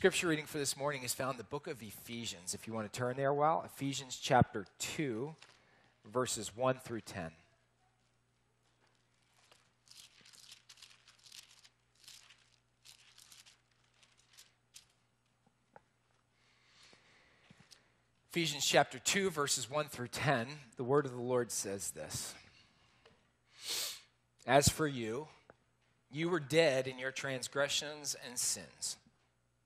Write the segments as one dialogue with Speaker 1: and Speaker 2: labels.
Speaker 1: Scripture reading for this morning is found in the book of Ephesians. If you want to turn there a while, Ephesians chapter 2, verses 1 through 10. Ephesians chapter 2, verses 1 through 10, the word of the Lord says this As for you, you were dead in your transgressions and sins,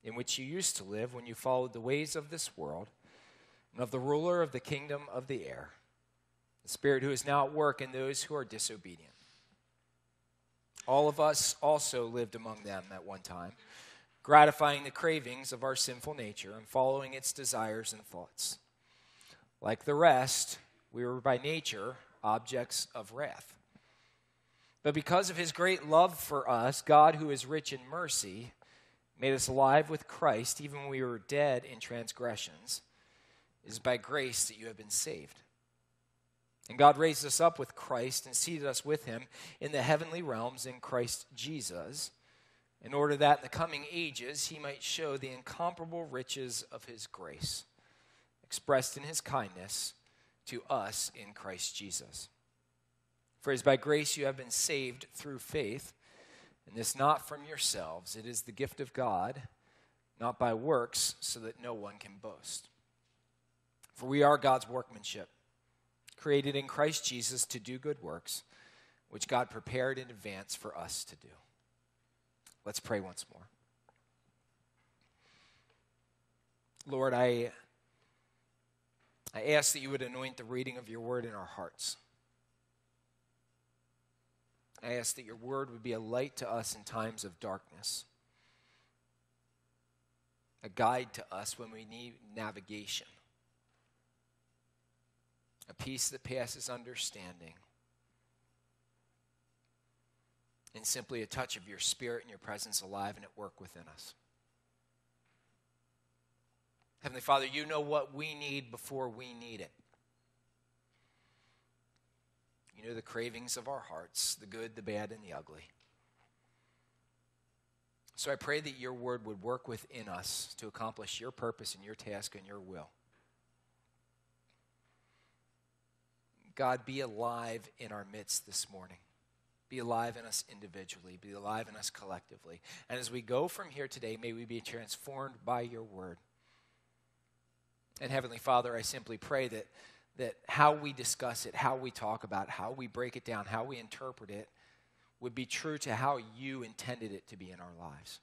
Speaker 1: in which you used to live when you followed the ways of this world and of the ruler of the kingdom of the air, the Spirit who is now at work in those who are disobedient. All of us also lived among them at one time gratifying the cravings of our sinful nature and following its desires and thoughts. Like the rest, we were by nature objects of wrath. But because of his great love for us, God, who is rich in mercy, made us alive with Christ even when we were dead in transgressions. It is by grace that you have been saved. And God raised us up with Christ and seated us with him in the heavenly realms in Christ Jesus in order that in the coming ages he might show the incomparable riches of his grace, expressed in his kindness to us in Christ Jesus. For it is by grace you have been saved through faith, and this not from yourselves, it is the gift of God, not by works, so that no one can boast. For we are God's workmanship, created in Christ Jesus to do good works, which God prepared in advance for us to do. Let's pray once more. Lord, I, I ask that you would anoint the reading of your word in our hearts. I ask that your word would be a light to us in times of darkness, a guide to us when we need navigation, a peace that passes understanding and simply a touch of your spirit and your presence alive and at work within us. Heavenly Father, you know what we need before we need it. The cravings of our hearts, the good, the bad, and the ugly. So I pray that your word would work within us to accomplish your purpose and your task and your will. God, be alive in our midst this morning be alive in us individually, be alive in us collectively. And as we go from here today, may we be transformed by your word. And Heavenly Father, I simply pray that, that how we discuss it, how we talk about it, how we break it down, how we interpret it, would be true to how you intended it to be in our lives.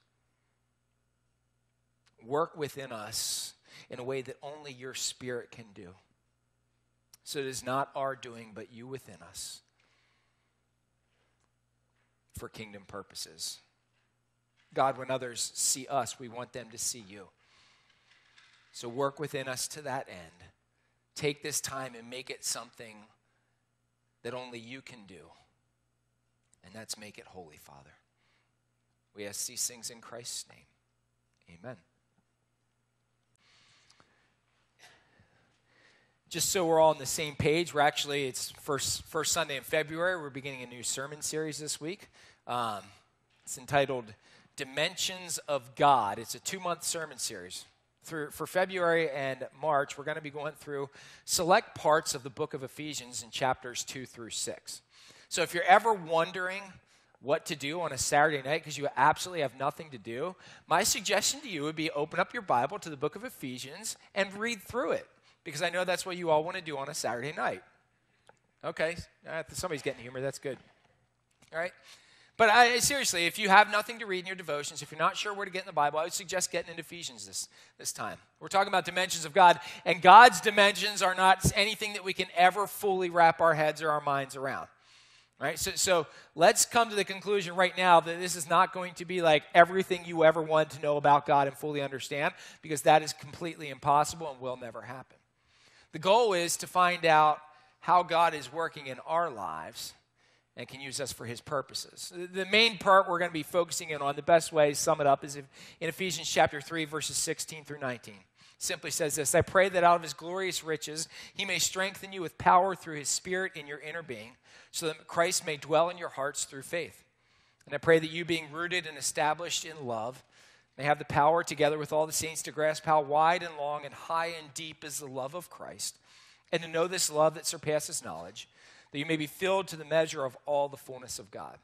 Speaker 1: Work within us in a way that only your Spirit can do. So it is not our doing, but you within us for kingdom purposes. God, when others see us, we want them to see you. So work within us to that end. Take this time and make it something that only you can do. And that's make it holy, Father. We ask these things in Christ's name. Amen. just so we're all on the same page, we're actually, it's first, first Sunday in February. We're beginning a new sermon series this week. Um, it's entitled Dimensions of God. It's a two month sermon series. Through, for February and March, we're going to be going through select parts of the book of Ephesians in chapters 2 through 6. So if you're ever wondering what to do on a Saturday night because you absolutely have nothing to do, my suggestion to you would be open up your Bible to the book of Ephesians and read through it because I know that's what you all want to do on a Saturday night. Okay, uh, somebody's getting humor. That's good. All right. But I, seriously, if you have nothing to read in your devotions, if you're not sure where to get in the Bible, I would suggest getting into Ephesians this, this time. We're talking about dimensions of God, and God's dimensions are not anything that we can ever fully wrap our heads or our minds around. Right? So, so let's come to the conclusion right now that this is not going to be like everything you ever want to know about God and fully understand, because that is completely impossible and will never happen. The goal is to find out how God is working in our lives and can use us for his purposes. The main part we're going to be focusing in on, the best way to sum it up, is in Ephesians chapter 3, verses 16 through 19. It simply says this I pray that out of his glorious riches he may strengthen you with power through his spirit in your inner being, so that Christ may dwell in your hearts through faith. And I pray that you, being rooted and established in love, They have the power, together with all the saints, to grasp how wide and long and high and deep is the love of Christ, and to know this love that surpasses knowledge, that you may be filled to the measure of all the fullness of God.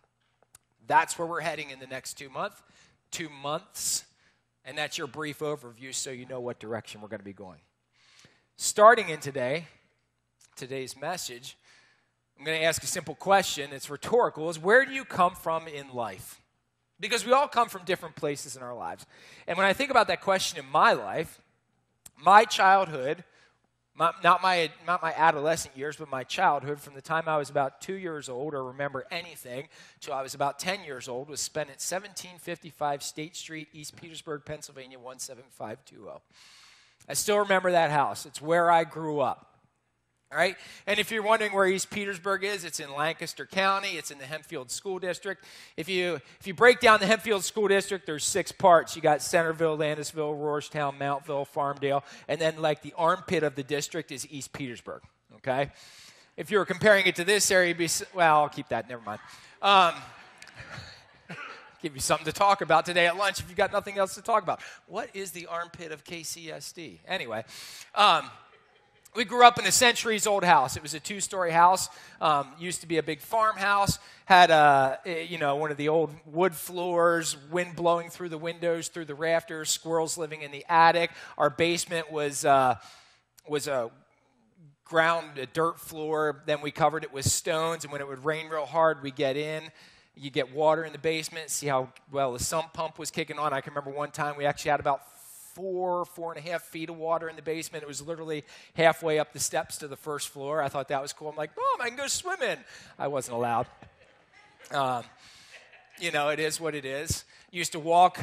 Speaker 1: That's where we're heading in the next two months. Two months. And that's your brief overview so you know what direction we're going to be going. Starting in today, today's message, I'm going to ask a simple question. It's rhetorical. Is where do you come from in life? Because we all come from different places in our lives. And when I think about that question in my life, my childhood, my, not, my, not my adolescent years, but my childhood, from the time I was about two years old or remember anything till I was about 10 years old, was spent at 1755 State Street, East Petersburg, Pennsylvania, 17520. I still remember that house. It's where I grew up. All right? And if you're wondering where East Petersburg is, it's in Lancaster County. It's in the Hempfield School District. If you if you break down the Hempfield School District, there's six parts. You got Centerville, Landisville, Rohrerstown, Mountville, Farmdale, and then like the armpit of the district is East Petersburg. Okay? If you were comparing it to this area, be well, I'll keep that. Never mind. Um, give you something to talk about today at lunch if you've got nothing else to talk about. What is the armpit of KCSD? Anyway. Um, we grew up in a centuries old house. It was a two story house. Um, used to be a big farmhouse. Had a, eh, you know one of the old wood floors, wind blowing through the windows, through the rafters. Squirrels living in the attic. Our basement was uh, was a ground, a dirt floor. Then we covered it with stones. And when it would rain real hard, we get in. You get water in the basement. See how well the sump pump was kicking on. I can remember one time we actually had about four, four and a half feet of water in the basement. It was literally halfway up the steps to the first floor. I thought that was cool. I'm like, Mom, I can go swimming. I wasn't allowed. Um, you know, it is what it is. Used to walk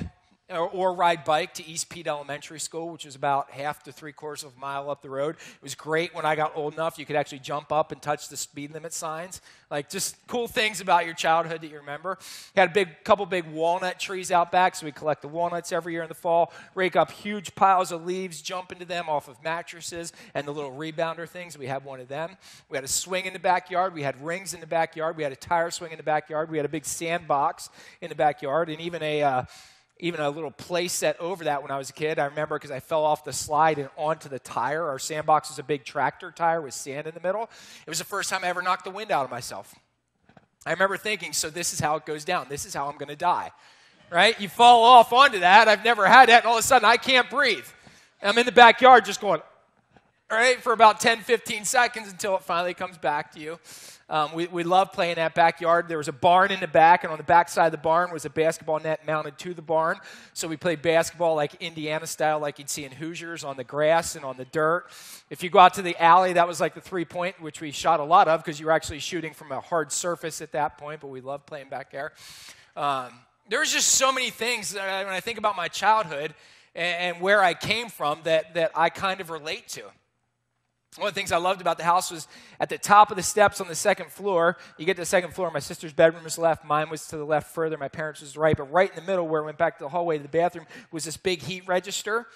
Speaker 1: or, or, ride bike to East Pete Elementary School, which was about half to three quarters of a mile up the road. It was great when I got old enough. You could actually jump up and touch the speed limit signs. Like just cool things about your childhood that you remember. Had a big couple big walnut trees out back, so we collect the walnuts every year in the fall. Rake up huge piles of leaves, jump into them off of mattresses and the little rebounder things. We had one of them. We had a swing in the backyard. We had rings in the backyard. We had a tire swing in the backyard. We had a big sandbox in the backyard, and even a uh, even a little play set over that when I was a kid. I remember because I fell off the slide and onto the tire. Our sandbox was a big tractor tire with sand in the middle. It was the first time I ever knocked the wind out of myself. I remember thinking, so this is how it goes down. This is how I'm going to die. Right? You fall off onto that. I've never had that. And all of a sudden, I can't breathe. I'm in the backyard just going, all right, for about 10, 15 seconds until it finally comes back to you. Um, we, we love playing that backyard. There was a barn in the back, and on the back side of the barn was a basketball net mounted to the barn. So we played basketball like Indiana style, like you'd see in Hoosiers, on the grass and on the dirt. If you go out to the alley, that was like the three point, which we shot a lot of because you were actually shooting from a hard surface at that point, but we loved playing back there. Um, there's just so many things that I, when I think about my childhood and, and where I came from that, that I kind of relate to. One of the things I loved about the house was at the top of the steps on the second floor. You get to the second floor, my sister's bedroom was left, mine was to the left further, my parents' was right, but right in the middle where I went back to the hallway to the bathroom was this big heat register.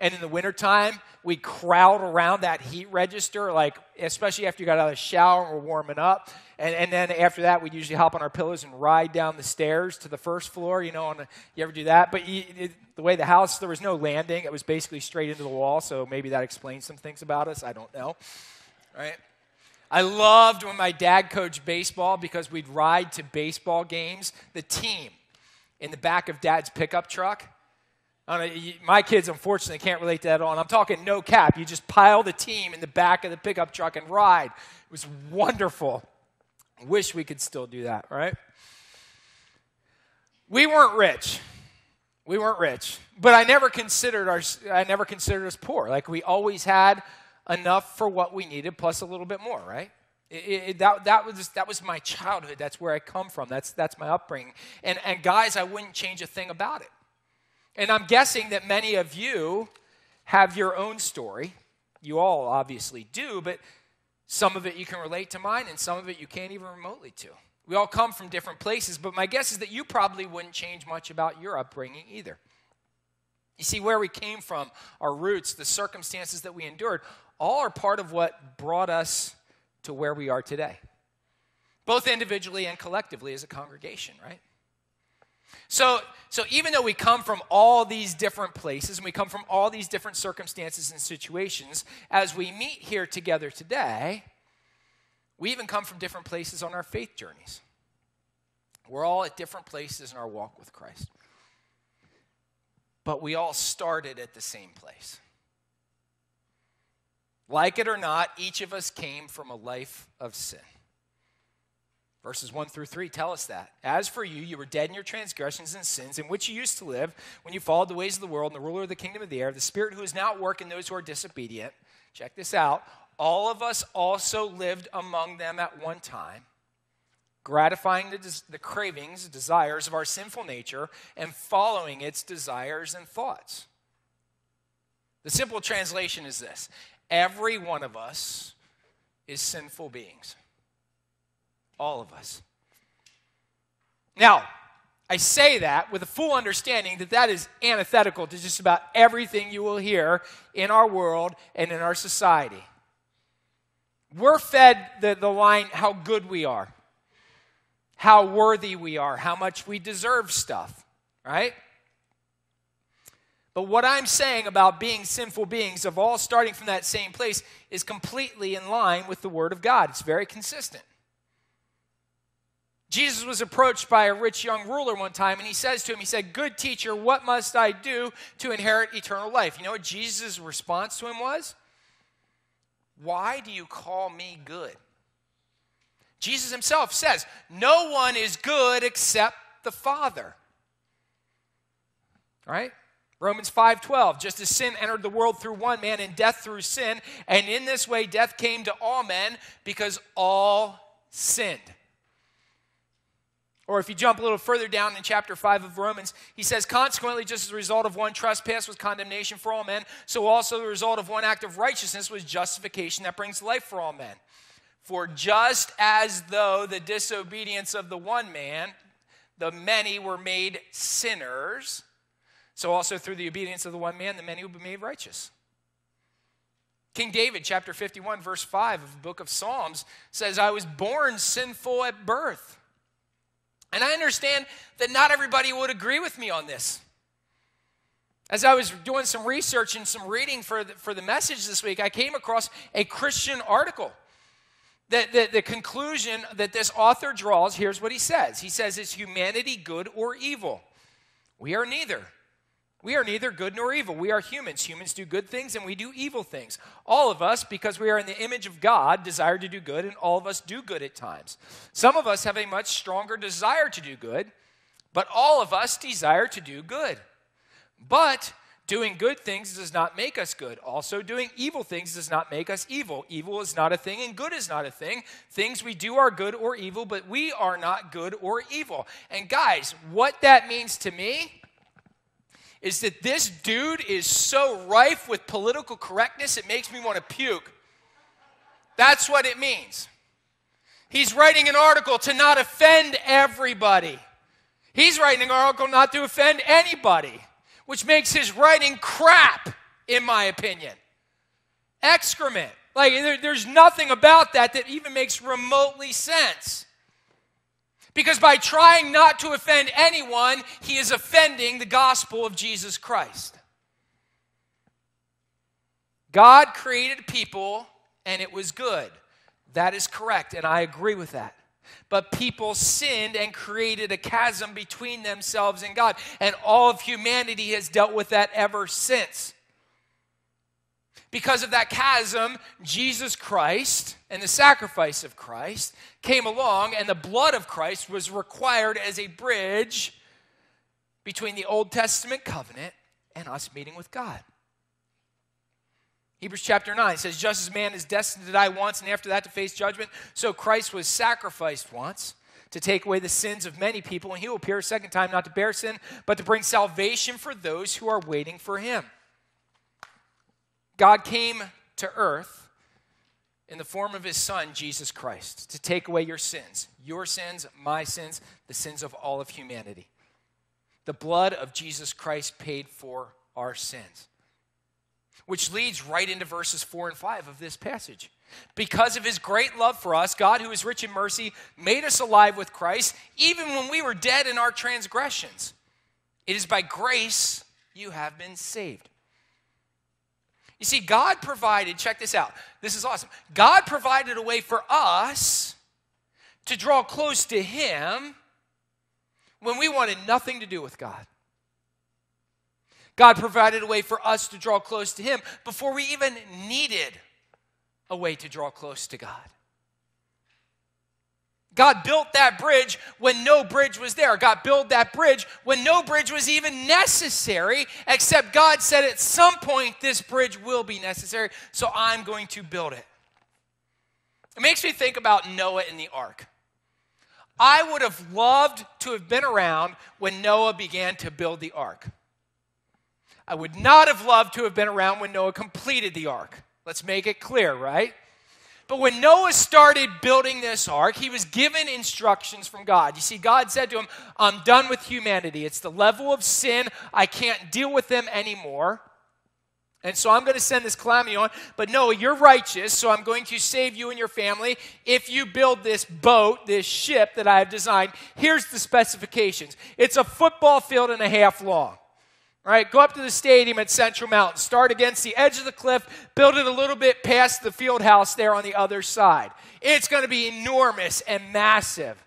Speaker 1: And in the wintertime, we crowd around that heat register, like especially after you got out of the shower and we're warming up. And, and then after that, we'd usually hop on our pillows and ride down the stairs to the first floor. You know, on you ever do that? But you, it, the way the house, there was no landing. It was basically straight into the wall. So maybe that explains some things about us. I don't know. Right? I loved when my dad coached baseball because we'd ride to baseball games. The team in the back of dad's pickup truck Know, my kids, unfortunately, can't relate to that at all. And I'm talking no cap. You just pile the team in the back of the pickup truck and ride. It was wonderful. Wish we could still do that, right? We weren't rich. We weren't rich, but I never considered our, I never considered us poor. Like we always had enough for what we needed, plus a little bit more, right? It, it, that, that, was, that was my childhood. That's where I come from. That's, that's my upbringing. And, and guys, I wouldn't change a thing about it. And I'm guessing that many of you have your own story. You all obviously do, but some of it you can relate to mine, and some of it you can't even remotely to. We all come from different places, but my guess is that you probably wouldn't change much about your upbringing either. You see, where we came from, our roots, the circumstances that we endured, all are part of what brought us to where we are today, both individually and collectively as a congregation, right? So, so even though we come from all these different places and we come from all these different circumstances and situations, as we meet here together today, we even come from different places on our faith journeys. We're all at different places in our walk with Christ. But we all started at the same place. Like it or not, each of us came from a life of sin. Verses 1 through 3 tell us that. As for you, you were dead in your transgressions and sins in which you used to live when you followed the ways of the world and the ruler of the kingdom of the air, the spirit who is now at work in those who are disobedient. Check this out. All of us also lived among them at one time, gratifying the, des- the cravings, desires of our sinful nature, and following its desires and thoughts. The simple translation is this every one of us is sinful beings. All of us. Now, I say that with a full understanding that that is antithetical to just about everything you will hear in our world and in our society. We're fed the, the line how good we are, how worthy we are, how much we deserve stuff, right? But what I'm saying about being sinful beings, of all starting from that same place, is completely in line with the Word of God. It's very consistent. Jesus was approached by a rich young ruler one time, and he says to him, He said, Good teacher, what must I do to inherit eternal life? You know what Jesus' response to him was? Why do you call me good? Jesus himself says, No one is good except the Father. Right? Romans 5:12 just as sin entered the world through one man and death through sin and in this way death came to all men because all sinned. Or if you jump a little further down in chapter 5 of Romans, he says, Consequently, just as a result of one trespass was condemnation for all men, so also the result of one act of righteousness was justification that brings life for all men. For just as though the disobedience of the one man, the many were made sinners, so also through the obedience of the one man, the many will be made righteous. King David, chapter 51, verse 5 of the book of Psalms, says, I was born sinful at birth. And I understand that not everybody would agree with me on this. As I was doing some research and some reading for the, for the message this week, I came across a Christian article. The, the conclusion that this author draws here's what he says He says, Is humanity good or evil? We are neither. We are neither good nor evil. We are humans. Humans do good things and we do evil things. All of us, because we are in the image of God, desire to do good, and all of us do good at times. Some of us have a much stronger desire to do good, but all of us desire to do good. But doing good things does not make us good. Also, doing evil things does not make us evil. Evil is not a thing, and good is not a thing. Things we do are good or evil, but we are not good or evil. And guys, what that means to me is that this dude is so rife with political correctness, it makes me want to puke. That's what it means. He's writing an article to not offend everybody. He's writing an article not to offend anybody, which makes his writing crap, in my opinion. Excrement. Like, there, there's nothing about that that even makes remotely sense. Because by trying not to offend anyone, he is offending the gospel of Jesus Christ. God created people and it was good. That is correct, and I agree with that. But people sinned and created a chasm between themselves and God, and all of humanity has dealt with that ever since. Because of that chasm, Jesus Christ and the sacrifice of Christ came along, and the blood of Christ was required as a bridge between the Old Testament covenant and us meeting with God. Hebrews chapter 9 says, Just as man is destined to die once and after that to face judgment, so Christ was sacrificed once to take away the sins of many people, and he will appear a second time not to bear sin, but to bring salvation for those who are waiting for him. God came to earth in the form of his son, Jesus Christ, to take away your sins, your sins, my sins, the sins of all of humanity. The blood of Jesus Christ paid for our sins. Which leads right into verses 4 and 5 of this passage. Because of his great love for us, God, who is rich in mercy, made us alive with Christ, even when we were dead in our transgressions. It is by grace you have been saved. You see, God provided, check this out. This is awesome. God provided a way for us to draw close to Him when we wanted nothing to do with God. God provided a way for us to draw close to Him before we even needed a way to draw close to God. God built that bridge when no bridge was there. God built that bridge when no bridge was even necessary, except God said at some point this bridge will be necessary, so I'm going to build it. It makes me think about Noah in the ark. I would have loved to have been around when Noah began to build the ark. I would not have loved to have been around when Noah completed the ark. Let's make it clear, right? But when Noah started building this ark, he was given instructions from God. You see, God said to him, I'm done with humanity. It's the level of sin. I can't deal with them anymore. And so I'm going to send this calamity on. But Noah, you're righteous, so I'm going to save you and your family if you build this boat, this ship that I have designed. Here's the specifications it's a football field and a half long. Right, go up to the stadium at Central Mountain. Start against the edge of the cliff, build it a little bit past the field house there on the other side. It's going to be enormous and massive.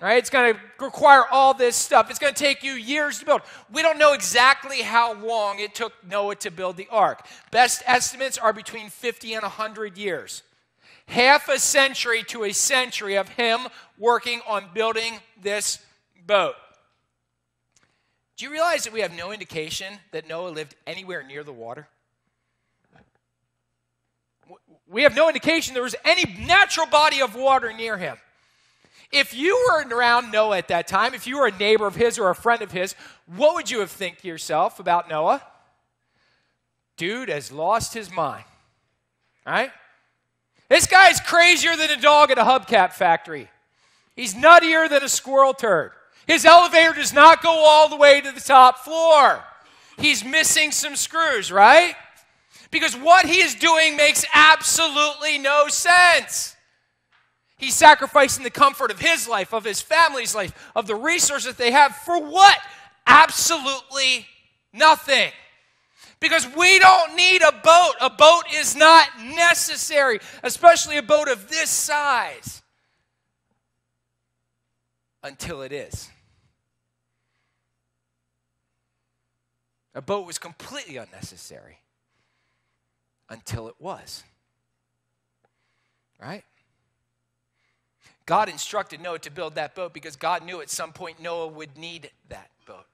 Speaker 1: Right? It's going to require all this stuff. It's going to take you years to build. We don't know exactly how long it took Noah to build the ark. Best estimates are between 50 and 100 years. Half a century to a century of him working on building this boat. Do you realize that we have no indication that Noah lived anywhere near the water? We have no indication there was any natural body of water near him. If you were around Noah at that time, if you were a neighbor of his or a friend of his, what would you have think to yourself about Noah? Dude has lost his mind. Right? This guy's crazier than a dog at a hubcap factory. He's nuttier than a squirrel turd. His elevator does not go all the way to the top floor. He's missing some screws, right? Because what he is doing makes absolutely no sense. He's sacrificing the comfort of his life, of his family's life, of the resources that they have for what? Absolutely nothing. Because we don't need a boat. A boat is not necessary, especially a boat of this size, until it is. A boat was completely unnecessary until it was. Right? God instructed Noah to build that boat because God knew at some point Noah would need that boat.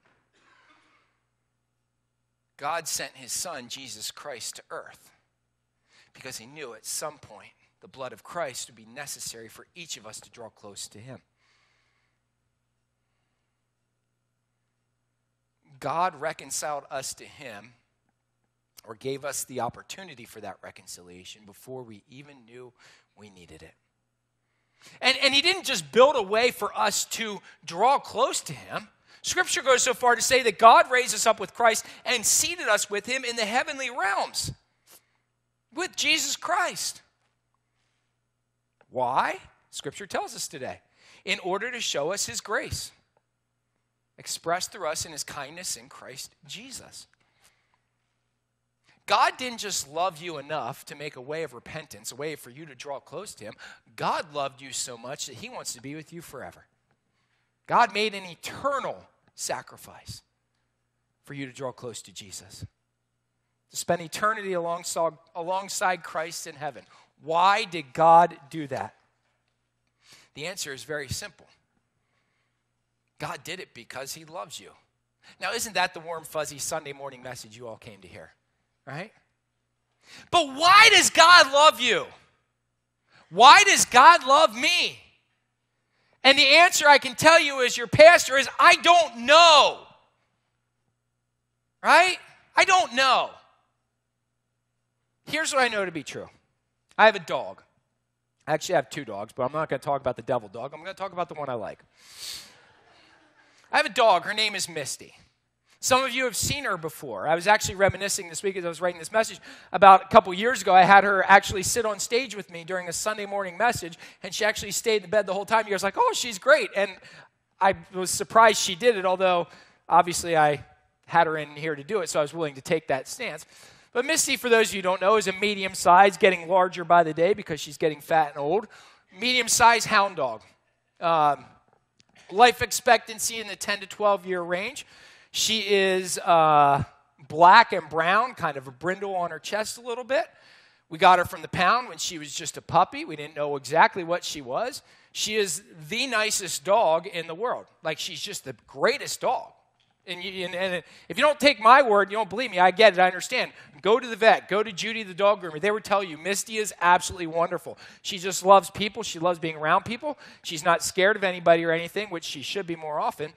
Speaker 1: God sent his son, Jesus Christ, to earth because he knew at some point the blood of Christ would be necessary for each of us to draw close to him. God reconciled us to him or gave us the opportunity for that reconciliation before we even knew we needed it. And, and he didn't just build a way for us to draw close to him. Scripture goes so far to say that God raised us up with Christ and seated us with him in the heavenly realms with Jesus Christ. Why? Scripture tells us today. In order to show us his grace, expressed through us in his kindness in Christ Jesus. God didn't just love you enough to make a way of repentance, a way for you to draw close to Him. God loved you so much that He wants to be with you forever. God made an eternal sacrifice for you to draw close to Jesus, to spend eternity alongside, Christ in heaven. Why did God do that? The answer is very simple God did it because He loves you. Now, isn't that the warm, fuzzy Sunday morning message you all came to hear? right? But why does God love you? Why does God love me? And the answer I can tell you as your pastor is I don't know. Right? I don't know. Here's what I know to be true I have a dog. I actually have two dogs, but I'm not going to talk about the devil dog. I'm going to talk about the one I like. I have a dog. Her name is Misty. Some of you have seen her before. I was actually reminiscing this week as I was writing this message about a couple years ago. I had her actually sit on stage with me during a Sunday morning message, and she actually stayed in bed the whole time. You guys like, oh, she's great. And I was surprised she did it, although obviously I had her in here to do it, so I was willing to take that stance. But Misty, for those of you who don't know, is a medium size, getting larger by the day because she's getting fat and old. Medium sized hound dog. Um, life expectancy in the 10 to 12 year range. She is uh, black and brown, kind of a brindle on her chest a little bit. We got her from the pound when she was just a puppy. We didn't know exactly what she was. She is the nicest dog in the world. Like, she's just the greatest dog. And, you, and, and, if you don't take my word, you don't believe me, I get it, I understand. Go to the vet, go to Judy the dog groomer. They would tell you Misty is absolutely wonderful. She just loves people, she loves being around people. She's not scared of anybody or anything, which she should be more often.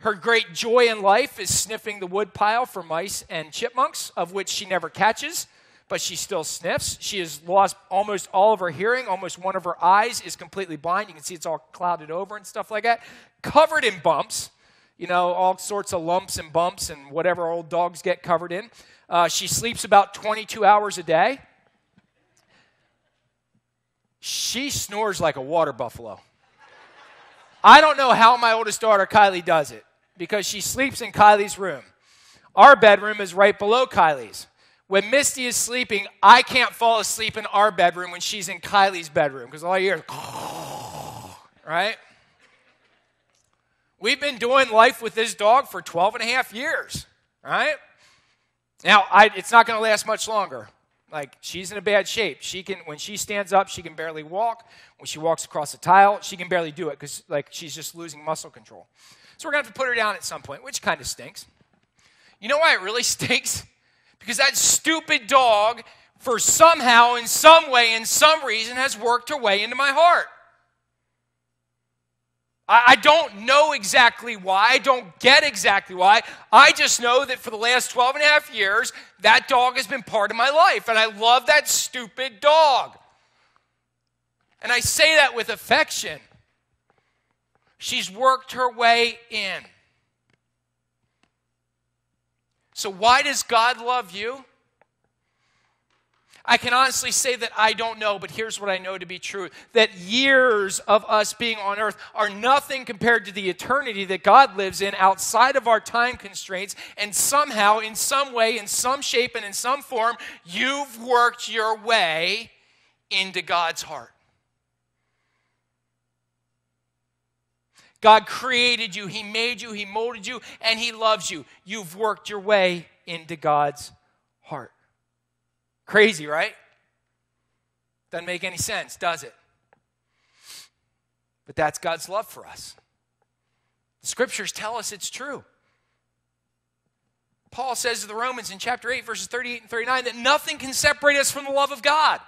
Speaker 1: Her great joy in life is sniffing the woodpile for mice and chipmunks, of which she never catches, but she still sniffs. She has lost almost all of her hearing. Almost one of her eyes is completely blind. You can see it's all clouded over and stuff like that. Covered in bumps, you know, all sorts of lumps and bumps and whatever old dogs get covered in. Uh, she sleeps about 22 hours a day. She snores like a water buffalo. I don't know how my oldest daughter, Kylie, does it because she sleeps in Kylie's room. Our bedroom is right below Kylie's. When Misty is sleeping, I can't fall asleep in our bedroom when she's in Kylie's bedroom because all I hear is, right? We've been doing life with this dog for 12 and a half years, right? Now, I, it's not going to last much longer. Like, she's in a bad shape. She can, when she stands up, she can barely walk. When she walks across a tile, she can barely do it because, like, she's just losing muscle control. So we're going to have to put her down at some point, which kind of stinks. You know why it really stinks? Because that stupid dog, for somehow, in some way, in some reason, has worked her way into my heart. I, I don't know exactly why. I don't get exactly why. I just know that for the last 12 and a half years, that dog has been part of my life. And I love that stupid dog. And I say that with affection. She's worked her way in. So, why does God love you? I can honestly say that I don't know, but here's what I know to be true that years of us being on earth are nothing compared to the eternity that God lives in outside of our time constraints. And somehow, in some way, in some shape, and in some form, you've worked your way into God's heart. God created you, He made you, He molded you, and He loves you. You've worked your way into God's heart. Crazy, right? Doesn't make any sense, does it? But that's God's love for us. The scriptures tell us it's true. Paul says to the Romans in chapter 8, verses 38 and 39, that nothing can separate us from the love of God.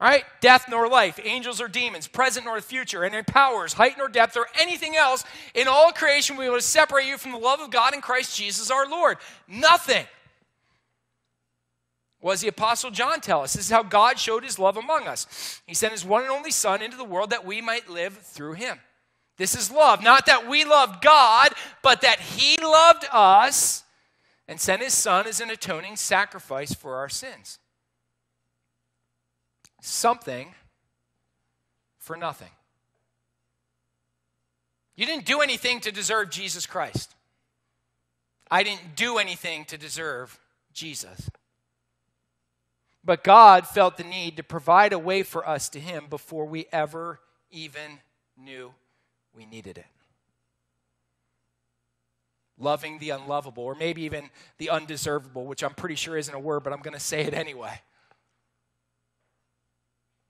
Speaker 1: Right? Death nor life, angels or demons, present nor future, and in powers, height nor depth, or anything else in all creation will separate you from the love of God in Christ Jesus our Lord. Nothing. Does the Apostle John tell us? This is how God showed his love among us. He sent his one and only Son into the world that we might live through him. This is love. Not that we loved God, but that he loved us and sent his Son as an atoning sacrifice for our sins something for nothing. You didn't do anything to deserve Jesus Christ. I didn't do anything to deserve Jesus. But God felt the need to provide a way for us to Him before we ever even knew we needed it. Loving the unlovable, or maybe even the undeservable, which I'm pretty sure isn't a word, but I'm going to say it anyway.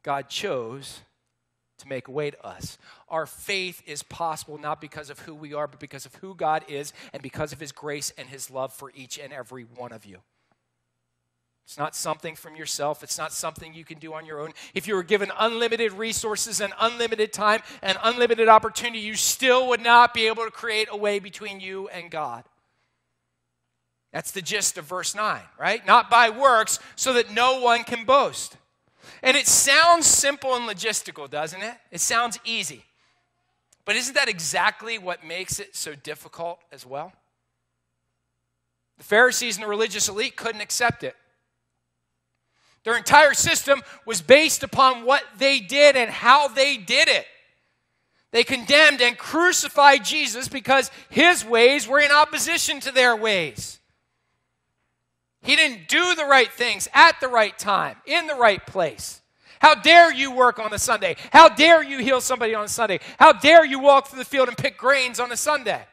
Speaker 1: God chose to make a way to us. Our faith is possible not because of who we are, but because of who God is and because of His grace and His love for each and every one of you. It's not something from yourself. It's not something you can do on your own. If you were given unlimited resources and unlimited time and unlimited opportunity, you still would not be able to create a way between you and God. That's the gist of verse 9, right? Not by works, so that no one can boast. And it sounds simple and logistical, doesn't it? It sounds easy. But isn't that exactly what makes it so difficult as well? The Pharisees and the religious elite couldn't accept it. Their entire system was based upon what they did and how they did it. They condemned and crucified Jesus because his ways were in opposition to their ways. He didn't do the right things at the right time, in the right place. How dare you work on a Sunday? How dare you heal somebody on a Sunday? How dare you walk through the field and pick grains on a Sunday?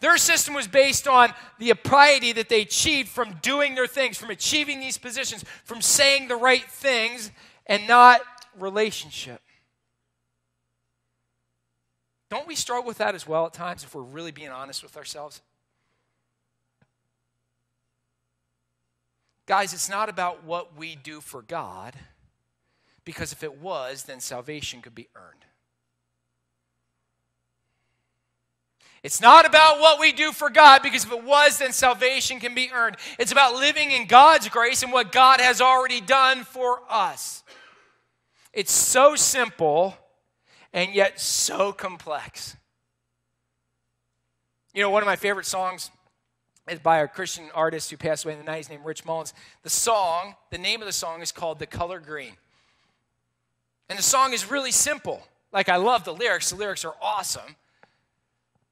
Speaker 1: Their system was based on the piety that they achieved from doing their things, from achieving these positions, from saying the right things, and not relationship. Don't we struggle with that as well at times if we're really being honest with ourselves? Guys, it's not about what we do for God, because if it was, then salvation could be earned. It's not about what we do for God, because if it was, then salvation can be earned. It's about living in God's grace and what God has already done for us. It's so simple and yet so complex. You know, one of my favorite songs is by a Christian artist who passed away in the 90s named Rich Mullins. The song, the name of the song is called The Color Green. And the song is really simple. Like, I love the lyrics, the lyrics are awesome.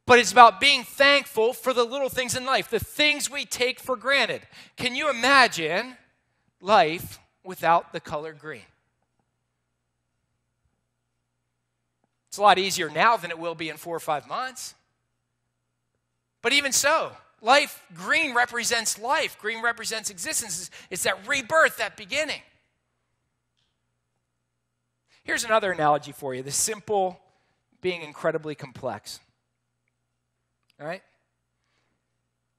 Speaker 1: But it's about being thankful for the little things in life, the things we take for granted. Can you imagine life without the color green? It's a lot easier now than it will be in four or five months. But even so, life, green represents life, green represents existence. It's that rebirth, that beginning. Here's another analogy for you the simple being incredibly complex. All right?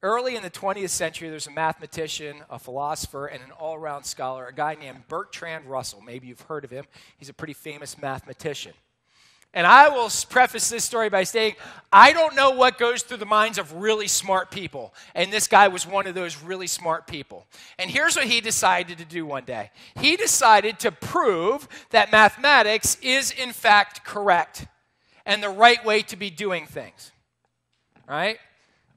Speaker 1: Early in the 20th century, there's a mathematician, a philosopher, and an all around scholar, a guy named Bertrand Russell. Maybe you've heard of him. He's a pretty famous mathematician. And I will preface this story by saying, I don't know what goes through the minds of really smart people. And this guy was one of those really smart people. And here's what he decided to do one day he decided to prove that mathematics is, in fact, correct and the right way to be doing things right?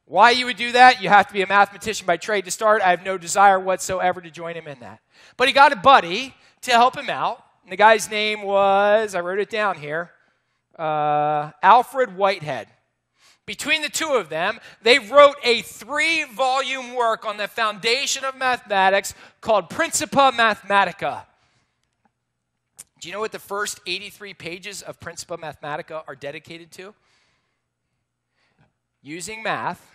Speaker 1: Why you would do that? You have to be a mathematician by trade to start. I have no desire whatsoever to join him in that. But he got a buddy to help him out. And the guy's name was, I wrote it down here, uh, Alfred Whitehead. Between the two of them, they wrote a three volume work on the foundation of mathematics called Principia Mathematica. Do you know what the first 83 pages of Principia Mathematica are dedicated to? Using math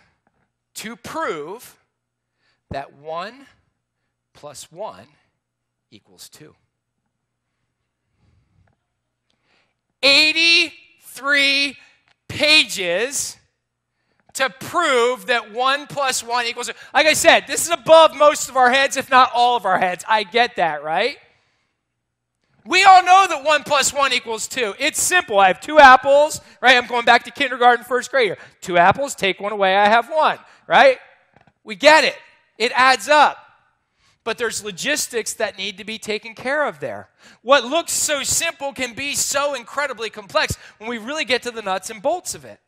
Speaker 1: to prove that 1 plus 1 equals 2. 83 pages to prove that 1 plus 1 equals 2. Like I said, this is above most of our heads, if not all of our heads. I get that, right? We all know that 1 plus 1 equals 2. It's simple. I have two apples, right? I'm going back to kindergarten, first grade here. Two apples, take one away, I have one, right? We get it. It adds up. But there's logistics that need to be taken care of there. What looks so simple can be so incredibly complex when we really get to the nuts and bolts of it.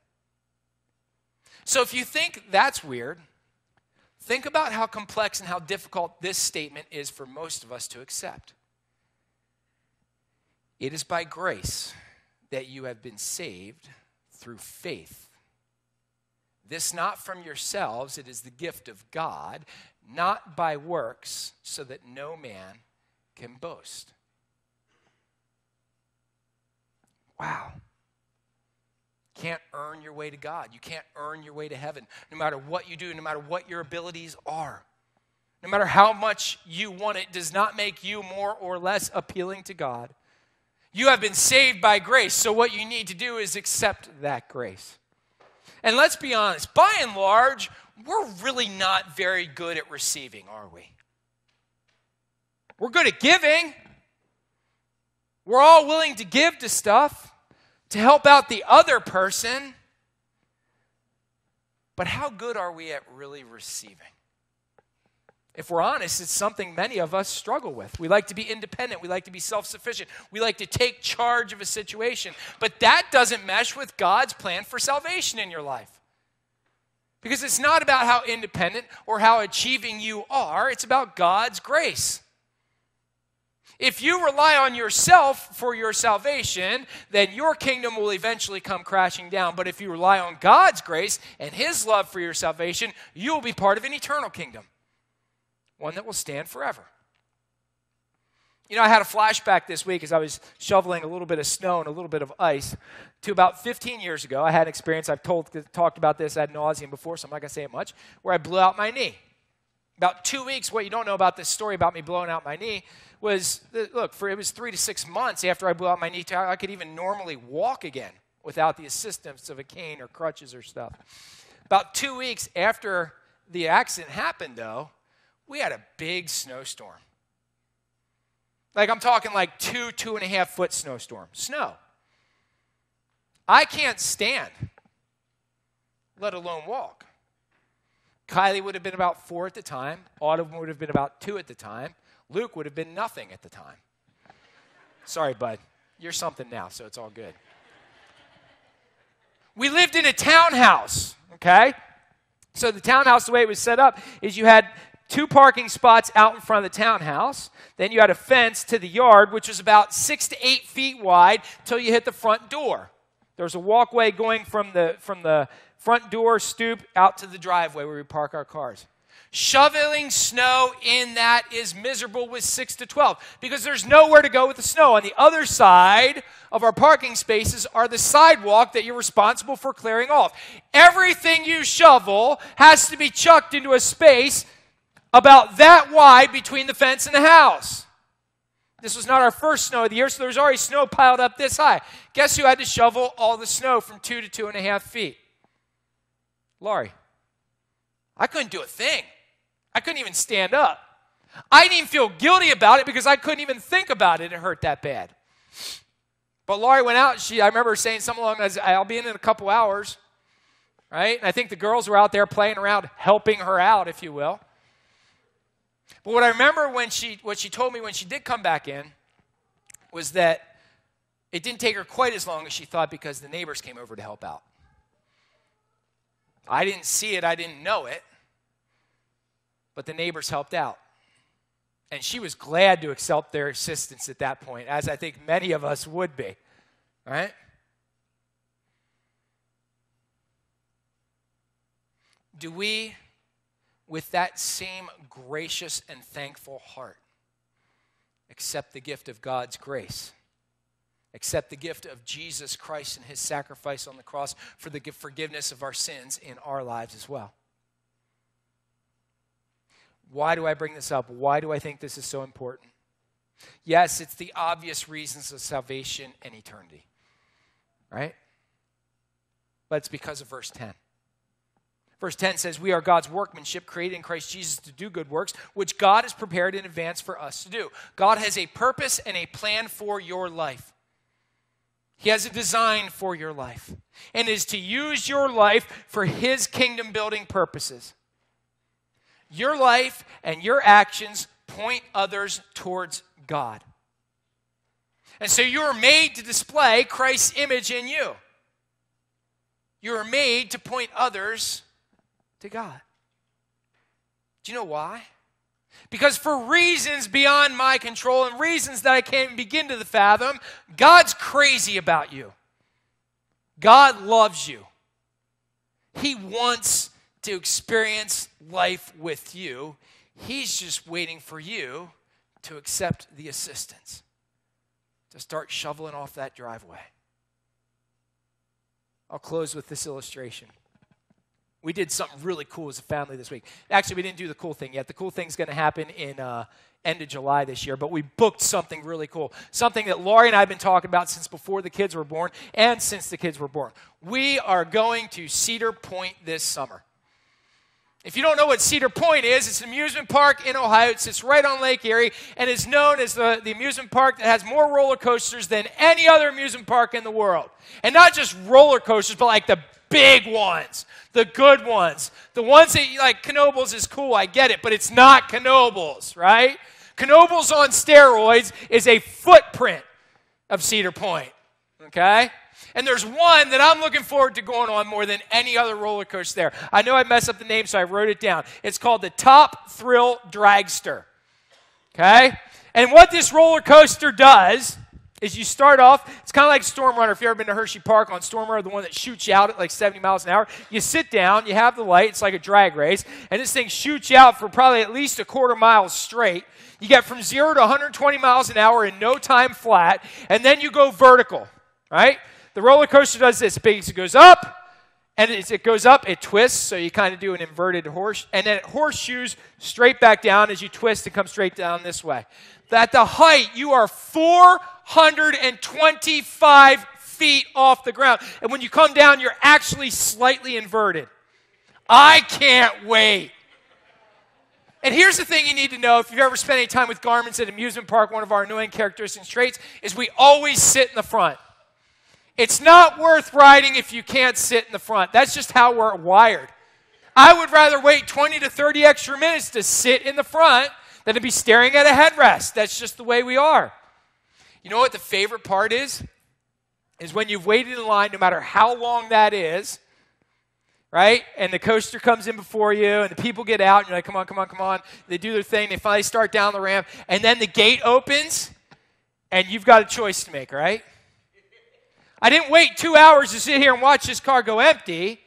Speaker 1: So if you think that's weird, think about how complex and how difficult this statement is for most of us to accept. It is by grace that you have been saved through faith. This not from yourselves, it is the gift of God, not by works, so that no man can boast. Wow. Can't earn your way to God. You can't earn your way to heaven, no matter what you do, no matter what your abilities are. No matter how much you want it, does not make you more or less appealing to God. You have been saved by grace, so what you need to do is accept that grace. And let's be honest, by and large, we're really not very good at receiving, are we? We're good at giving. We're all willing to give to stuff to help out the other person. But how good are we at really receiving? If we're honest, it's something many of us struggle with. We like to be independent. We like to be self sufficient. We like to take charge of a situation. But that doesn't mesh with God's plan for salvation in your life. Because it's not about how independent or how achieving you are, it's about God's grace. If you rely on yourself for your salvation, then your kingdom will eventually come crashing down. But if you rely on God's grace and His love for your salvation, you will be part of an eternal kingdom, one that will stand forever. You know, I had a flashback this week as I was shoveling a little bit of snow and a little bit of ice to about 15 years ago. I had an experience, I've told, talked about this ad nauseum before, so I'm not going to say it much, where I blew out my knee. About two weeks, what you don't know about this story about me blowing out my knee was look, for it was three to six months after I blew out my knee, I could even normally walk again without the assistance of a cane or crutches or stuff. About two weeks after the accident happened, though, we had a big snowstorm. Like I'm talking like two, two and a half foot snowstorm. Snow. I can't stand, let alone walk. Kylie would have been about four at the time. Autumn would have been about two at the time. Luke would have been nothing at the time. Sorry, bud. You're something now, so it's all good. We lived in a townhouse, okay? So the townhouse, the way it was set up, is you had two parking spots out in front of the townhouse. Then you had a fence to the yard, which was about six to eight feet wide till you hit the front door. There was a walkway going from the, from the front door stoop out to the driveway where we park our cars. Shoveling snow in that is miserable with 6 to 12 because there's nowhere to go with the snow. On the other side of our parking spaces are the sidewalk that you're responsible for clearing off. Everything you shovel has to be chucked into a space about that wide between the fence and the house. This was not our first snow of the year, so there was already snow piled up this high. Guess who had to shovel all the snow from two to two and a half feet? Laurie. I couldn't do a thing. I couldn't even stand up. I didn't even feel guilty about it because I couldn't even think about it. It hurt that bad. But Laurie went out. She, I remember saying something along as, "I'll be in in a couple hours." Right? And I think the girls were out there playing around, helping her out, if you will. But what I remember when she, what she told me when she did come back in was that it didn't take her quite as long as she thought because the neighbors came over to help out. I didn't see it, I didn't know it, but the neighbors helped out. And she was glad to accept their assistance at that point, as I think many of us would be, right? Do we with that same gracious and thankful heart, accept the gift of God's grace. Accept the gift of Jesus Christ and his sacrifice on the cross for the forgiveness of our sins in our lives as well. Why do I bring this up? Why do I think this is so important? Yes, it's the obvious reasons of salvation and eternity, right? But it's because of verse 10. Verse 10 says, We are God's workmanship, created in Christ Jesus to do good works, which God has prepared in advance for us to do. God has a purpose and a plan for your life. He has a design for your life, and is to use your life for His kingdom building purposes. Your life and your actions point others towards God. And so you are made to display Christ's image in you. You are made to point others to God. Do you know why? Because for reasons beyond my control and reasons that I can't begin to fathom, God's crazy about you. God loves you. He wants to experience life with you. He's just waiting for you to accept the assistance, to start shoveling off that driveway. I'll close with this illustration. We did something really cool as a family this week. Actually, we didn't do the cool thing yet. The cool thing's going to happen in uh, end of July this year, but we booked something really cool. Something that Laurie and I have been talking about since before the kids were born and since the kids were born. We are going to Cedar Point this summer. If you don't know what Cedar Point is, it's an amusement park in Ohio. It sits right on Lake Erie and is known as the, the amusement park that has more roller coasters than any other amusement park in the world. And not just roller coasters, but like the big ones, the good ones. The ones that, like, Knoebels is cool, I get it, but it's not Knoebels, right? Knoebels on steroids is a footprint of Cedar Point, okay? And there's one that I'm looking forward to going on more than any other roller coaster there. I know I messed up the name, so I wrote it down. It's called the Top Thrill Dragster. Okay? And what this roller coaster does is you start off, it's kind of like Storm Runner. If you've ever been to Hershey Park on Storm Runner, the one that shoots you out at like 70 miles an hour, you sit down, you have the light, it's like a drag race, and this thing shoots you out for probably at least a quarter mile straight. You get from zero to 120 miles an hour in no time flat, and then you go vertical, right? The roller coaster does this. It goes up, and as it goes up, it twists, so you kind of do an inverted horse, and then it horseshoes straight back down as you twist and come straight down this way. At the height, you are 425 feet off the ground. And when you come down, you're actually slightly inverted. I can't wait. And here's the thing you need to know if you've ever spent any time with garments at amusement park, one of our annoying characteristics and traits is we always sit in the front. It's not worth riding if you can't sit in the front. That's just how we're wired. I would rather wait 20 to 30 extra minutes to sit in the front than to be staring at a headrest. That's just the way we are. You know what the favorite part is? Is when you've waited in line, no matter how long that is, right? And the coaster comes in before you, and the people get out, and you're like, come on, come on, come on. They do their thing, they finally start down the ramp, and then the gate opens, and you've got a choice to make, right? I didn't wait two hours to sit here and watch this car go empty.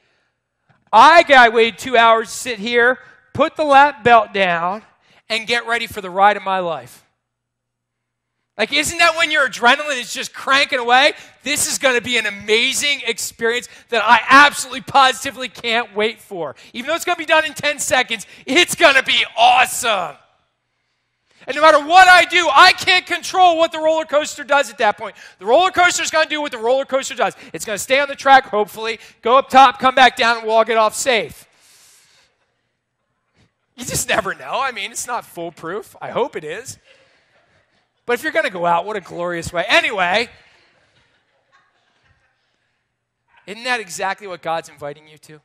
Speaker 1: I got waited two hours to sit here, put the lap belt down, and get ready for the ride of my life. Like, isn't that when your adrenaline is just cranking away? This is going to be an amazing experience that I absolutely positively can't wait for. Even though it's going to be done in 10 seconds, it's going to be awesome. And no matter what I do, I can't control what the roller coaster does at that point. The roller coaster is going to do what the roller coaster does. It's going to stay on the track, hopefully, go up top, come back down, and walk it off safe. You just never know. I mean, it's not foolproof. I hope it is. But if you're going to go out, what a glorious way. Anyway, isn't that exactly what God's inviting you to?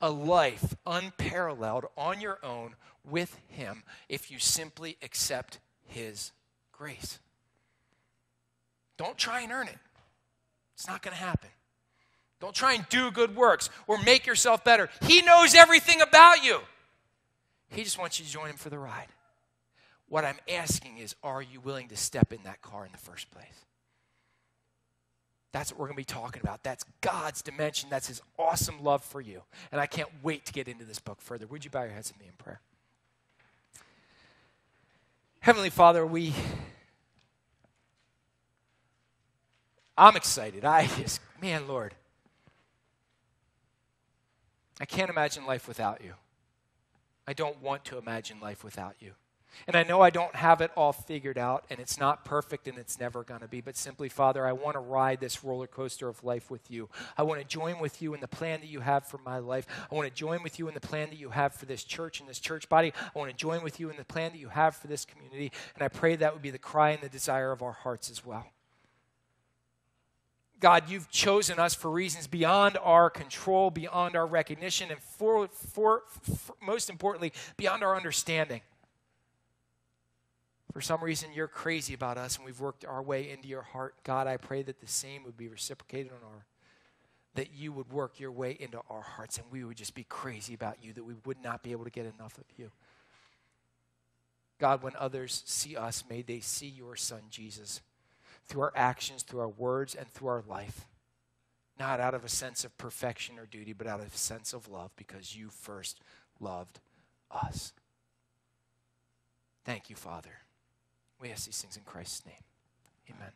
Speaker 1: A life unparalleled on your own with Him if you simply accept His grace. Don't try and earn it, it's not going to happen. Don't try and do good works or make yourself better. He knows everything about you. He just wants you to join Him for the ride. What I'm asking is, are you willing to step in that car in the first place? That's what we're going to be talking about. That's God's dimension. That's His awesome love for you. And I can't wait to get into this book further. Would you bow your heads with me in prayer? Heavenly Father, we. I'm excited. I just, man, Lord. I can't imagine life without you. I don't want to imagine life without you. And I know I don't have it all figured out, and it's not perfect, and it's never going to be. But simply, Father, I want to ride this roller coaster of life with you. I want to join with you in the plan that you have for my life. I want to join with you in the plan that you have for this church and this church body. I want to join with you in the plan that you have for this community. And I pray that would be the cry and the desire of our hearts as well. God, you've chosen us for reasons beyond our control, beyond our recognition, and for, for, for most importantly, beyond our understanding. For some reason, you're crazy about us and we've worked our way into your heart. God, I pray that the same would be reciprocated on our that you would work your way into our hearts and we would just be crazy about you, that we would not be able to get enough of you. God, when others see us, may they see your son, Jesus, through our actions, through our words, and through our life. Not out of a sense of perfection or duty, but out of a sense of love because you first loved us. Thank you, Father. We ask these things in Christ's name. Amen.